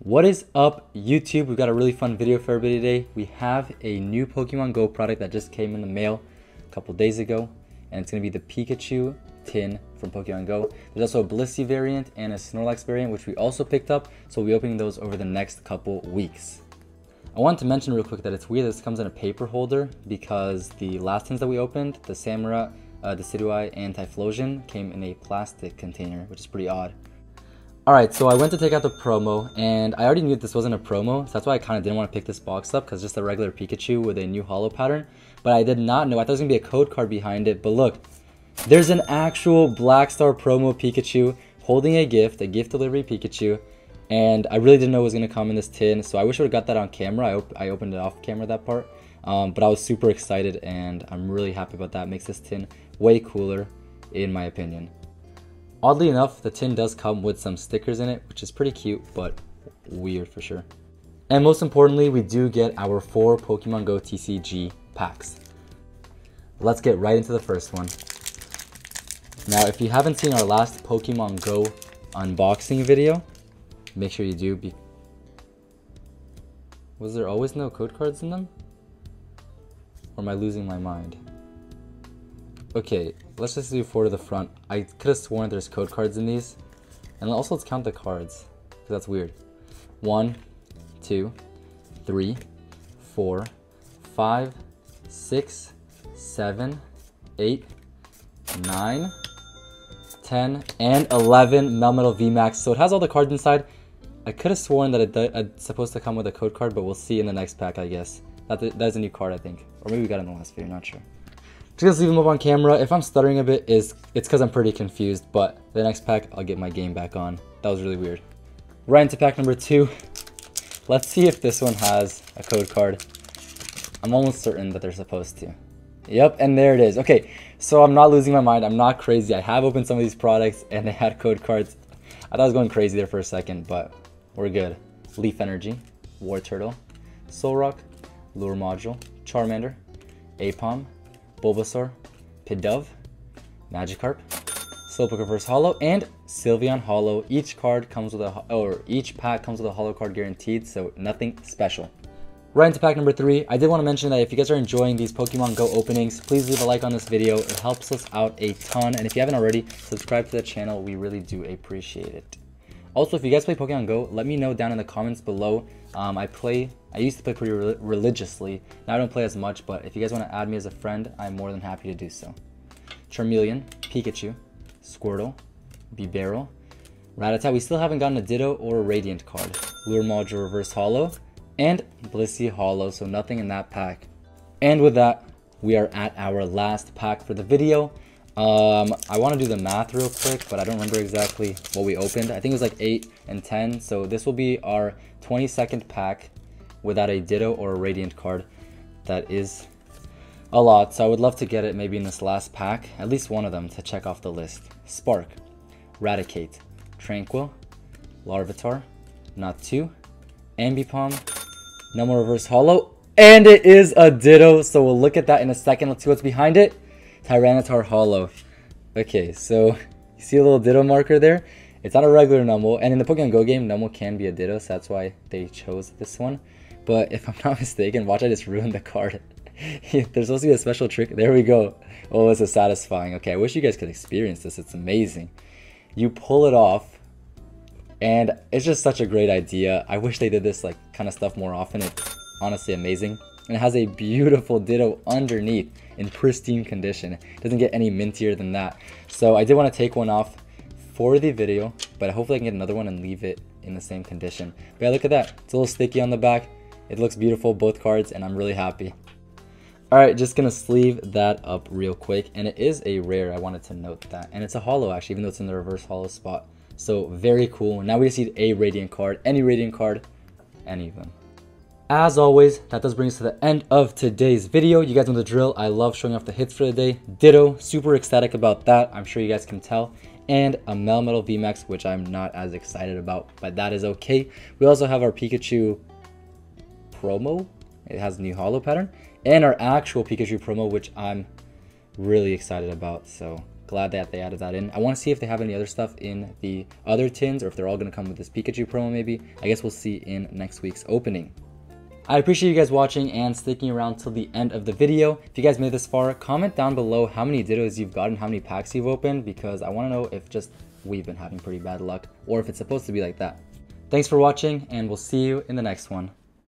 What is up YouTube? We've got a really fun video for everybody today. We have a new Pokemon Go product that just came in the mail a couple days ago and it's going to be the Pikachu tin from Pokemon Go. There's also a Blissey variant and a Snorlax variant which we also picked up so we'll be opening those over the next couple weeks. I wanted to mention real quick that it's weird this comes in a paper holder because the last tins that we opened, the Samurott, uh, Decidueye, and Typhlosion came in a plastic container which is pretty odd. Alright, so I went to take out the promo, and I already knew this wasn't a promo, so that's why I kind of didn't want to pick this box up, because just a regular Pikachu with a new holo pattern. But I did not know, I thought it was going to be a code card behind it, but look, there's an actual Black Star promo Pikachu holding a gift, a gift delivery Pikachu, and I really didn't know it was going to come in this tin, so I wish I would have got that on camera, I, op I opened it off camera, that part. Um, but I was super excited, and I'm really happy about that, makes this tin way cooler, in my opinion. Oddly enough, the tin does come with some stickers in it, which is pretty cute, but weird for sure. And most importantly, we do get our four Pokemon Go TCG packs. Let's get right into the first one. Now, if you haven't seen our last Pokemon Go unboxing video, make sure you do. Be Was there always no code cards in them? Or am I losing my mind? Okay, let's just do four to the front. I could have sworn there's code cards in these. And also let's count the cards, because that's weird. One, two, three, four, five, six, seven, eight, nine, 10, and 11 Melmetal VMAX. So it has all the cards inside. I could have sworn that it, it's uh, supposed to come with a code card, but we'll see in the next pack, I guess. That, that's a new card, I think. Or maybe we got it in the last video, not sure. Just gonna leave them up on camera. If I'm stuttering a bit, is it's because I'm pretty confused, but the next pack, I'll get my game back on. That was really weird. Right into pack number two. Let's see if this one has a code card. I'm almost certain that they're supposed to. Yep, and there it is. Okay, so I'm not losing my mind. I'm not crazy. I have opened some of these products and they had code cards. I thought I was going crazy there for a second, but we're good. Leaf Energy, Wartortle, Solrock, Lure Module, Charmander, Aipom, Bulbasaur, Pidove, Magikarp, Slowpoke Reverse Holo, and Sylveon Holo. Each card comes with a, or each pack comes with a Holo card guaranteed, so nothing special. Right into pack number three, I did want to mention that if you guys are enjoying these Pokemon Go openings, please leave a like on this video. It helps us out a ton, and if you haven't already, subscribe to the channel. We really do appreciate it. Also, if you guys play Pokemon Go, let me know down in the comments below. Um, I play, I used to play pretty re religiously. Now I don't play as much, but if you guys want to add me as a friend, I'm more than happy to do so. Charmeleon, Pikachu, Squirtle, Bibarel, Rattata. We still haven't gotten a Ditto or a Radiant card. Lure Module Reverse Holo, and Blissey Holo, so nothing in that pack. And with that, we are at our last pack for the video. Um, I want to do the math real quick, but I don't remember exactly what we opened. I think it was like 8 and 10. So this will be our 22nd pack without a Ditto or a Radiant card. That is a lot. So I would love to get it maybe in this last pack. At least one of them to check off the list. Spark, Raticate, Tranquill, Larvitar, Natu, Ambipom, no Reverse Holo, and it is a Ditto. So we'll look at that in a second. Let's see what's behind it. Tyranitar Holo. Okay, so you see a little Ditto marker there? It's not a regular Numel, and in the Pokemon Go game, Numel can be a Ditto, so that's why they chose this one. But if I'm not mistaken, watch I just ruined the card. There's supposed to be a special trick. There we go. Oh, this is satisfying. Okay, I wish you guys could experience this. It's amazing. You pull it off, and it's just such a great idea. I wish they did this like kind of stuff more often. It's honestly amazing. And it has a beautiful Ditto underneath in pristine condition. It doesn't get any mintier than that. So I did want to take one off for the video, but hopefully I can get another one and leave it in the same condition. But yeah, look at that. It's a little sticky on the back. It looks beautiful, both cards, and I'm really happy. Alright, just gonna sleeve that up real quick. And it is a rare, I wanted to note that. And it's a holo actually, even though it's in the reverse holo spot. So very cool. Now we just need a Radiant card, any Radiant card, any of them. As always, that does bring us to the end of today's video. You guys know the drill. I love showing off the hits for the day. Ditto, super ecstatic about that. I'm sure you guys can tell. And a Melmetal VMAX, which I'm not as excited about, but that is okay. We also have our Pikachu promo. It has a new holo pattern. And our actual Pikachu promo, which I'm really excited about. So glad that they added that in. I want to see if they have any other stuff in the other tins or if they're all going to come with this Pikachu promo maybe. I guess we'll see in next week's opening. I appreciate you guys watching and sticking around till the end of the video. If you guys made this far, comment down below how many Dittos you've gotten, how many packs you've opened, because I want to know if just we've been having pretty bad luck or if it's supposed to be like that. Thanks for watching and we'll see you in the next one.